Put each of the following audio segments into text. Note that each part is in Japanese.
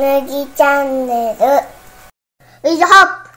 麦チャンネルウィズホップ。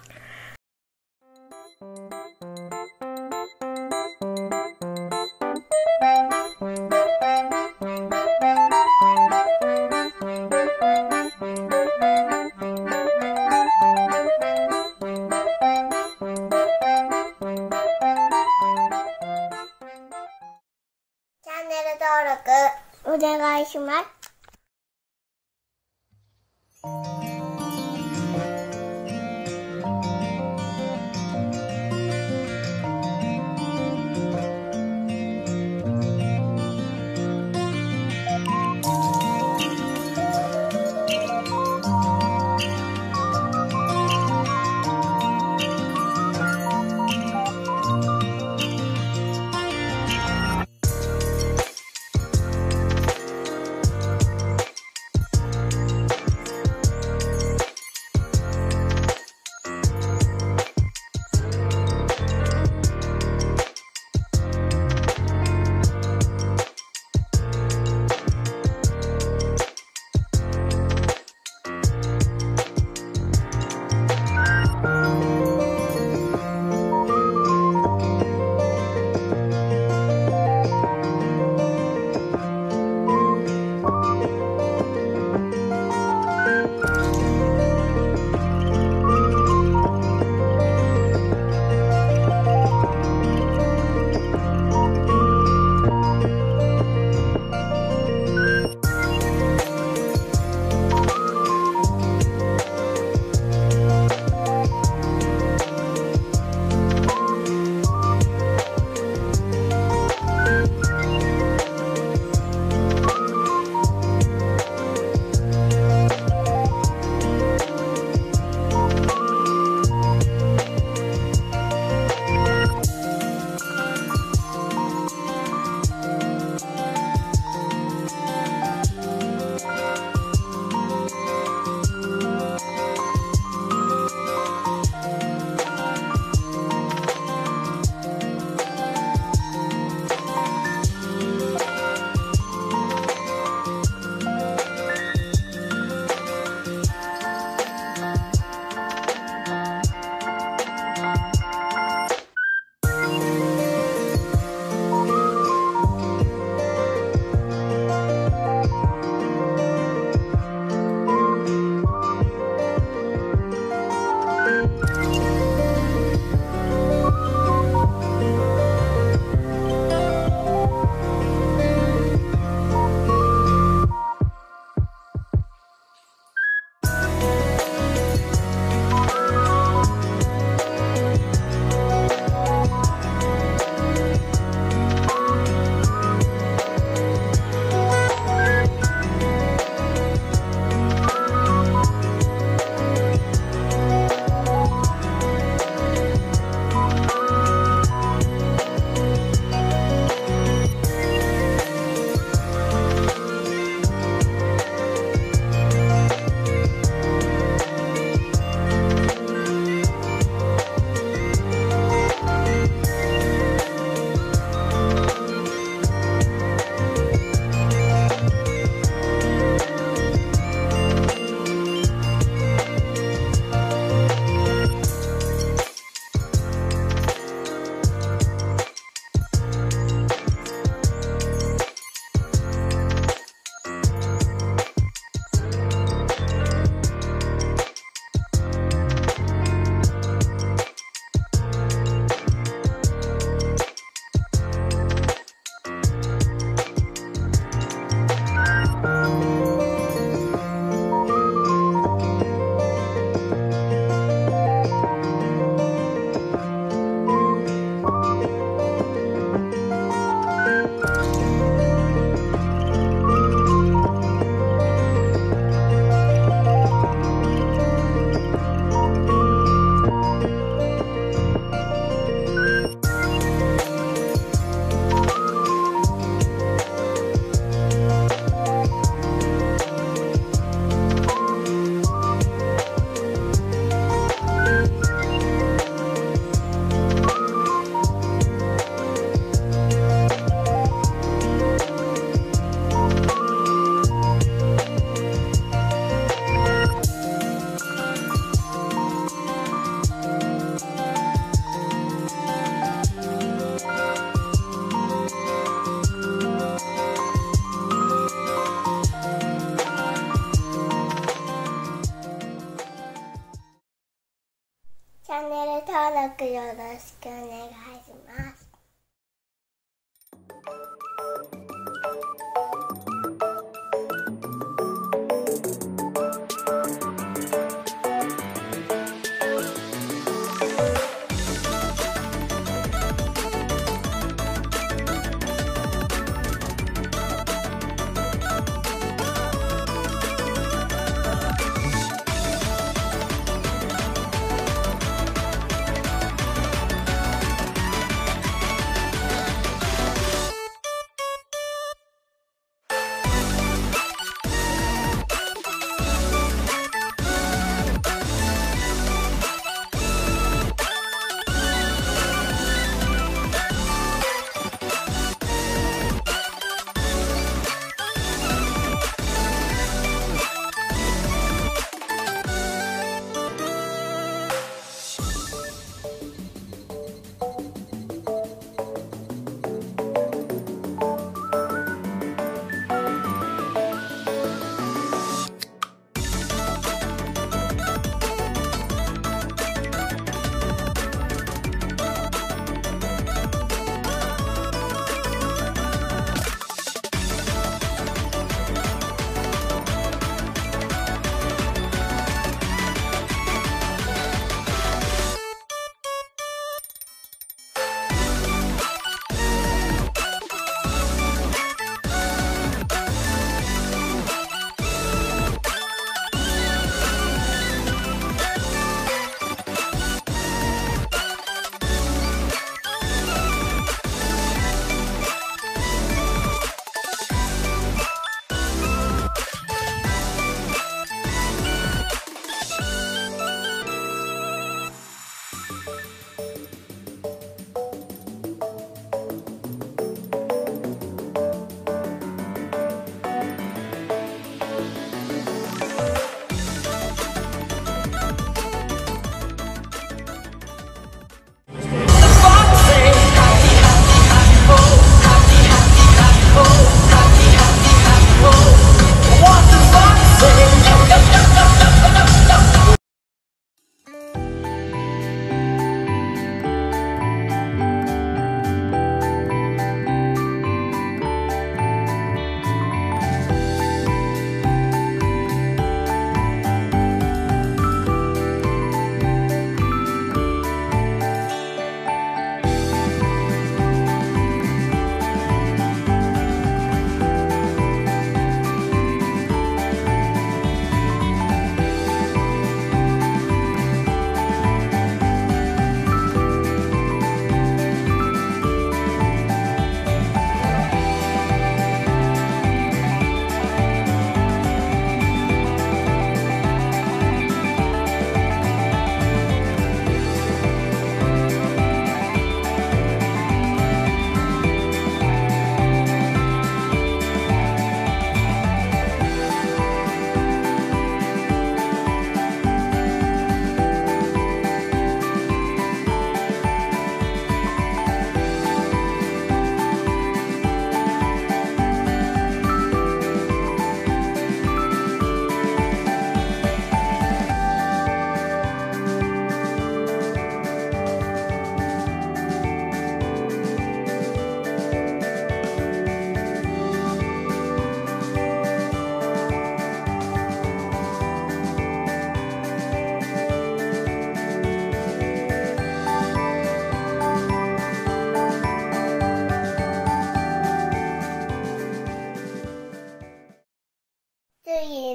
チャンネル登録よろしくお願いします。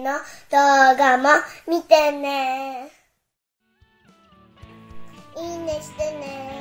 の動画も見てね。いいねしてね。